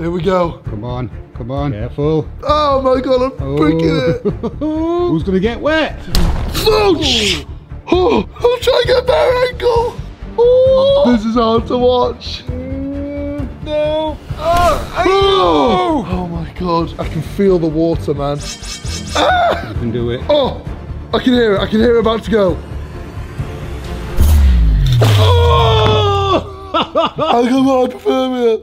Here we go. Come on, come on. Careful. Oh my god, I'm oh. breaking it. Who's gonna get wet? Ouch! Oh, I'm trying to get a ankle? Oh, this is hard to watch. No. Ah, oh, oh my god, I can feel the water, man. Ah! You can do it. Oh, I can hear it. I can hear it about to go. Oh! I got hypothermia.